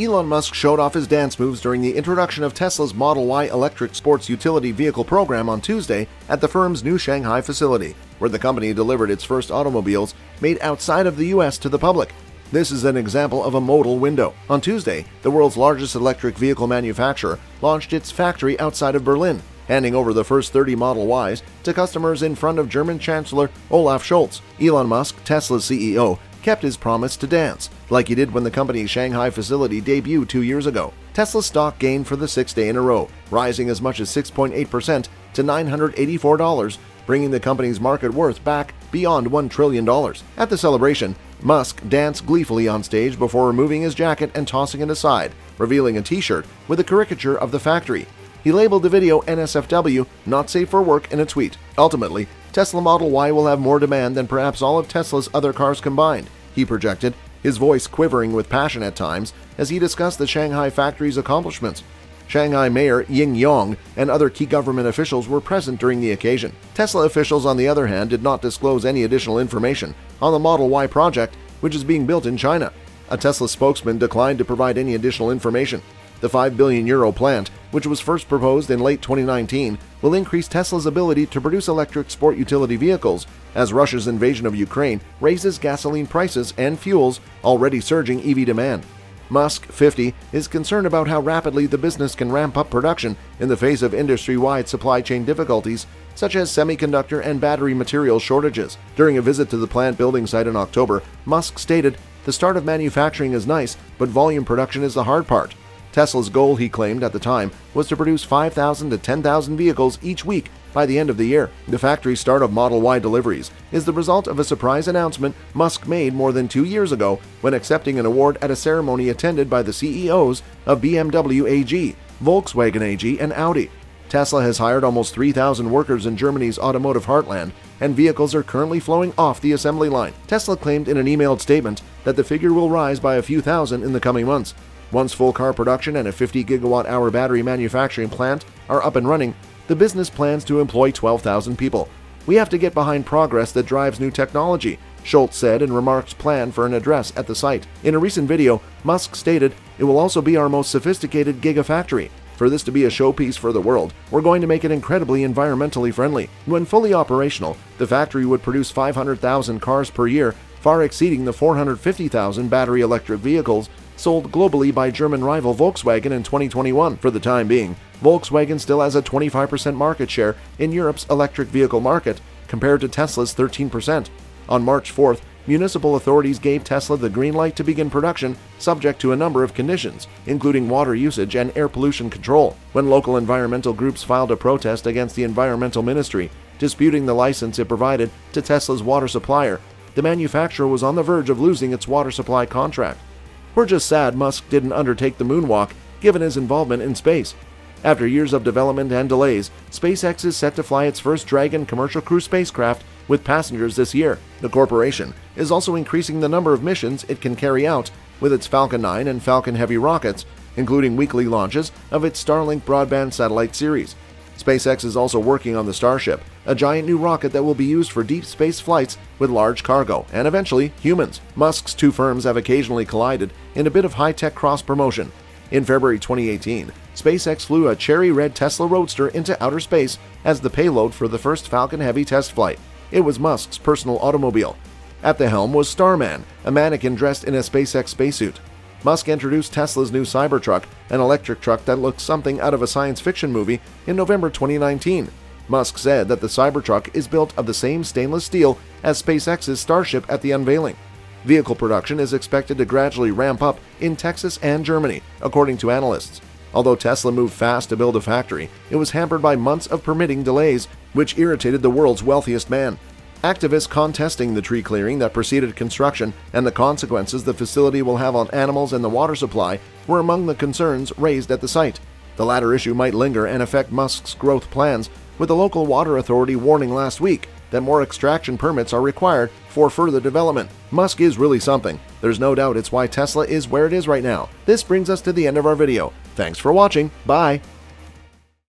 Elon Musk showed off his dance moves during the introduction of Tesla's Model Y electric sports utility vehicle program on Tuesday at the firm's new Shanghai facility, where the company delivered its first automobiles made outside of the US to the public. This is an example of a modal window. On Tuesday, the world's largest electric vehicle manufacturer launched its factory outside of Berlin, handing over the first 30 Model Ys to customers in front of German Chancellor Olaf Scholz. Elon Musk, Tesla's CEO, kept his promise to dance, like he did when the company's Shanghai facility debuted two years ago. Tesla's stock gained for the sixth day in a row, rising as much as 6.8% to $984, bringing the company's market worth back beyond $1 trillion. At the celebration, Musk danced gleefully on stage before removing his jacket and tossing it aside, revealing a t shirt with a caricature of the factory. He labeled the video NSFW, not safe for work, in a tweet. Ultimately, Tesla Model Y will have more demand than perhaps all of Tesla's other cars combined, he projected, his voice quivering with passion at times as he discussed the Shanghai factory's accomplishments. Shanghai Mayor Ying Yong and other key government officials were present during the occasion. Tesla officials, on the other hand, did not disclose any additional information on the Model Y project, which is being built in China. A Tesla spokesman declined to provide any additional information. The 5 billion euro plant, which was first proposed in late 2019, will increase Tesla's ability to produce electric sport utility vehicles as Russia's invasion of Ukraine raises gasoline prices and fuels already surging EV demand. Musk, 50, is concerned about how rapidly the business can ramp up production in the face of industry wide supply chain difficulties, such as semiconductor and battery material shortages. During a visit to the plant building site in October, Musk stated, The start of manufacturing is nice, but volume production is the hard part. Tesla's goal, he claimed at the time, was to produce 5,000 to 10,000 vehicles each week by the end of the year. The factory start of Model Y deliveries is the result of a surprise announcement Musk made more than two years ago when accepting an award at a ceremony attended by the CEOs of BMW AG, Volkswagen AG, and Audi. Tesla has hired almost 3,000 workers in Germany's automotive heartland, and vehicles are currently flowing off the assembly line. Tesla claimed in an emailed statement that the figure will rise by a few thousand in the coming months. Once full car production and a 50 gigawatt hour battery manufacturing plant are up and running, the business plans to employ 12,000 people. We have to get behind progress that drives new technology, Scholz said in remarks planned for an address at the site. In a recent video, Musk stated, It will also be our most sophisticated gigafactory. For this to be a showpiece for the world, we're going to make it incredibly environmentally friendly. When fully operational, the factory would produce 500,000 cars per year, far exceeding the 450,000 battery electric vehicles sold globally by German rival Volkswagen in 2021. For the time being, Volkswagen still has a 25% market share in Europe's electric vehicle market, compared to Tesla's 13%. On March 4th, municipal authorities gave Tesla the green light to begin production, subject to a number of conditions, including water usage and air pollution control. When local environmental groups filed a protest against the Environmental Ministry, disputing the license it provided to Tesla's water supplier, the manufacturer was on the verge of losing its water supply contract. We're just sad Musk didn't undertake the moonwalk, given his involvement in space. After years of development and delays, SpaceX is set to fly its first Dragon commercial crew spacecraft with passengers this year. The corporation is also increasing the number of missions it can carry out with its Falcon 9 and Falcon Heavy rockets, including weekly launches of its Starlink broadband satellite series. SpaceX is also working on the Starship, a giant new rocket that will be used for deep space flights with large cargo and eventually humans. Musk's two firms have occasionally collided in a bit of high tech cross promotion. In February 2018, SpaceX flew a cherry red Tesla Roadster into outer space as the payload for the first Falcon Heavy test flight. It was Musk's personal automobile. At the helm was Starman, a mannequin dressed in a SpaceX spacesuit. Musk introduced Tesla's new Cybertruck, an electric truck that looks something out of a science fiction movie, in November 2019. Musk said that the Cybertruck is built of the same stainless steel as SpaceX's Starship at the unveiling. Vehicle production is expected to gradually ramp up in Texas and Germany, according to analysts. Although Tesla moved fast to build a factory, it was hampered by months of permitting delays, which irritated the world's wealthiest man. Activists contesting the tree clearing that preceded construction and the consequences the facility will have on animals and the water supply were among the concerns raised at the site. The latter issue might linger and affect Musk's growth plans, with the local water authority warning last week that more extraction permits are required for further development. Musk is really something. There's no doubt it's why Tesla is where it is right now. This brings us to the end of our video. Thanks for watching. Bye.